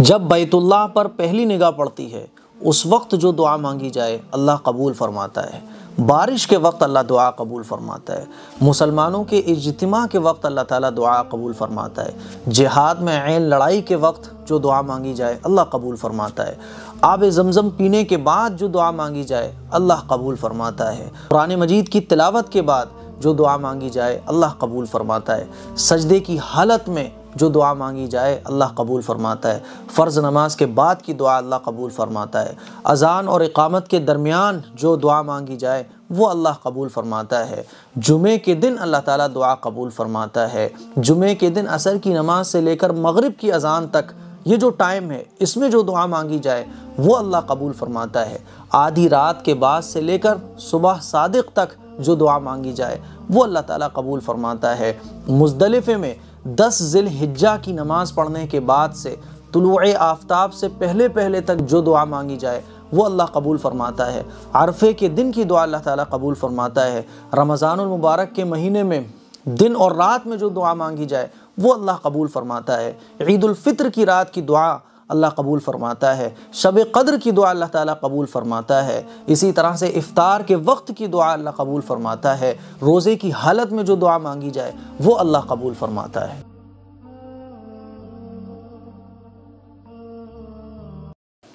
जब बैतुल्लाह पर पहली निगाह पड़ती है, उस वक्त जो दुआ मांगी जाए, अल्लाह कबूल फरमाता है। बारिश के वक्त अल्लाह दुआ कबूल फरमाता है। मुसलमानों के इजतमा के वक्त अल्लाह ताला दुआ कबूल फरमाता है। जिहाद में ऐन लड़ाई के वक्त जो दुआ मांगी जाए, अल्लाह कबूल फरमाता है। आब जमज़म पीने के बाद जो दुआ मांगी जाए, अल्लाह कबूल फरमाता है। कुरान मजीद की तिलावत के बाद जो दुआ मांगी जाए, अल्लाह कबूल फरमाता है। सजदे की हालत में जो दुआ मांगी जाए, अल्लाह कबूल फरमाता है। फ़र्ज़ नमाज़ के बाद की दुआ अल्लाह कबूल फरमाता है। अज़ान और इकामत के दरमियान जो दुआ मांगी जाए, वो अल्लाह कबूल फरमाता है। जुमे के दिन अल्लाह ताला दुआ कबूल फरमाता है। जुमे के दिन असर की नमाज़ से लेकर मगरिब की अजान तक, ये जो टाइम है, इसमें जो दुआ मांगी जाए, वो अल्लाह कबूल फरमाता है। आधी रात के बाद से लेकर सुबह सादिक तक जो दुआ मांगी जाए, वो अल्लाह ताला कबूल फरमाता है। मुजदलिफ़े में दस जिल हिज्जा की नमाज़ पढ़ने के बाद से तुलु आफ्ताब से पहले पहले तक जो दुआ मांगी जाए, वो अल्लाह कबूल फरमाता है। अरफे के दिन की दुआ अल्लाह ताला कबूल फरमाता है। रमज़ान मुबारक के महीने में दिन और रात में जो दुआ मांगी जाए, वो अल्लाह कबूल फरमाता है। ईद की रात की दुआ अल्लाह कबूल फरमाता है। शब कदर की दुआ अल्लाह ताला कबूल फरमाता है। इसी तरह से इफ़ार के वक्त की दुआ अल्लाह कबूल फरमाता है। रोज़े की हालत में जो दुआ मांगी जाए, वो अल्लाह कबूल फरमाता है।